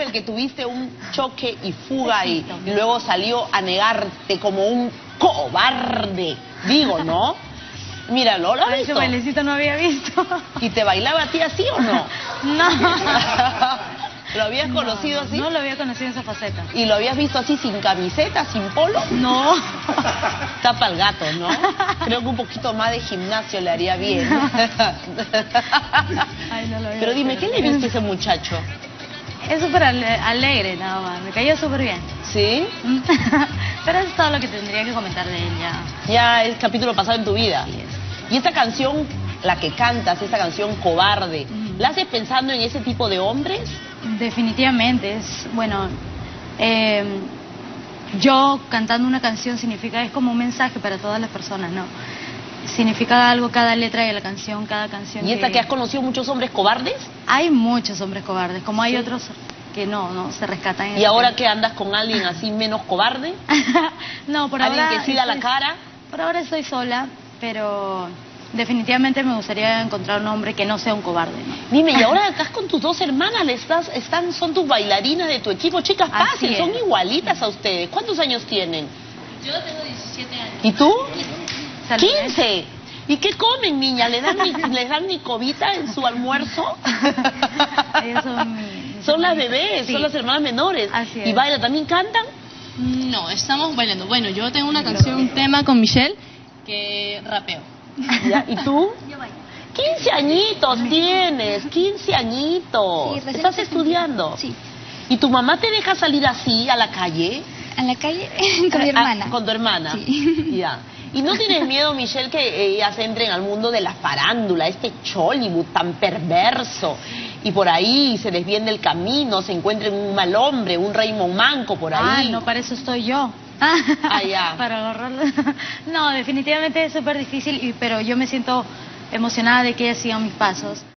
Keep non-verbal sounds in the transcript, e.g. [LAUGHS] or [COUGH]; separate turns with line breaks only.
el que tuviste un choque y fuga y, y luego salió a negarte como un cobarde. Digo, ¿no? Míralo, ¿lo has
Ay, ese
visto?
bailecito no había visto.
¿Y te bailaba a ti así o no? [LAUGHS]
No. [LAUGHS]
¿Lo habías conocido así?
No lo había conocido en esa faceta.
¿Y lo habías visto así sin camiseta, sin polo?
No. [LAUGHS]
Tapa el gato, ¿no? Creo que un poquito más de gimnasio le haría bien.
Ay, no lo había
Pero dime, ¿qué le viste a ese muchacho?
Es súper ale- alegre nada más. Me cayó súper bien.
¿Sí? [LAUGHS]
Pero eso es todo lo que tendría que comentar de él ya.
Ya es capítulo pasado en tu vida. Y esta canción, la que cantas, esta canción cobarde. ¿la haces pensando en ese tipo de hombres?
Definitivamente, es, bueno, eh, yo cantando una canción significa, es como un mensaje para todas las personas, ¿no? Significa algo cada letra de la canción, cada canción.
¿Y esta que has conocido muchos hombres cobardes?
Hay muchos hombres cobardes, como hay
Sí.
otros que no, no se rescatan. en
¿Y ahora
tema.
que andas con alguien así menos cobarde? [LAUGHS]
no, por
¿Alguien
ahora...
que sí da la cara?
Por ahora estoy sola, pero definitivamente me gustaría encontrar un hombre que no sea un cobarde, ¿no?
Dime, y ahora [LAUGHS] estás con tus dos hermanas, le estás, están, son tus bailarinas de tu equipo, chicas, fácil, son igualitas a ustedes. ¿Cuántos años tienen?
Yo tengo 17 años.
¿Y tú?
Salud, ¿eh?
15. ¿Y qué comen, niña? ¿Le dan, ni, ¿Les dan ni cobita en su almuerzo? [LAUGHS]
Son mi- mis
Son las bebés,
Sí.
son las hermanas menores.
Así
¿Y
es.
bailan? ¿También cantan?
No, estamos bailando. Bueno, yo tengo una canción, un tema con Michelle que rapeo.
Ya, ¿Y tú? 15 añitos tienes, 15 añitos.
Sí,
¿Estás estudiando?
Sí.
¿Y tu mamá te deja salir así a la calle?
A la calle [LAUGHS] con mi
Ah,
hermana.
con tu hermana.
Sí.
Ya. ¿Y no tienes miedo, Michelle, que ellas entren al mundo de la farándula, este Chollywood tan perverso? Y por ahí se desvíen del camino, se encuentren un mal hombre, un Raymond Manco por ahí.
Ay, no, para eso estoy yo.
Ah, ya. [LAUGHS]
para agarrarlo. [LAUGHS] No, definitivamente es súper difícil, pero yo me siento emocionada de que ellas sigan mis pasos.